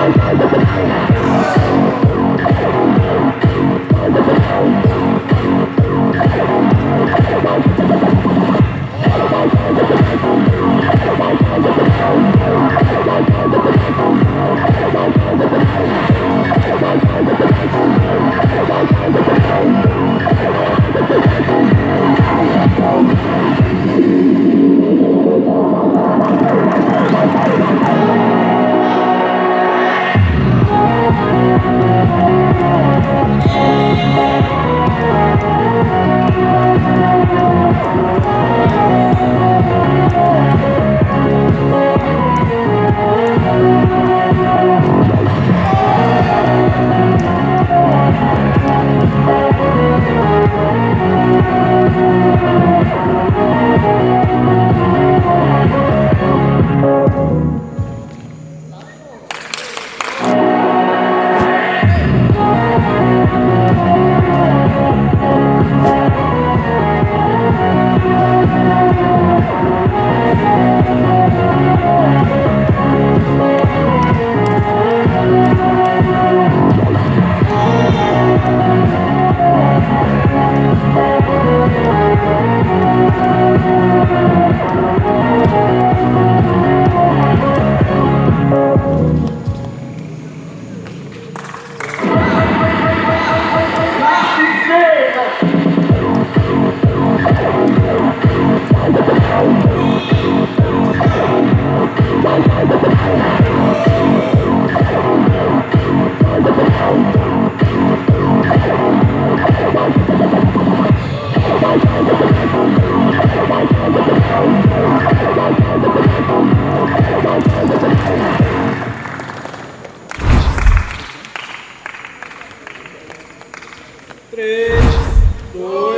Bye. 3, 2, bate, bate.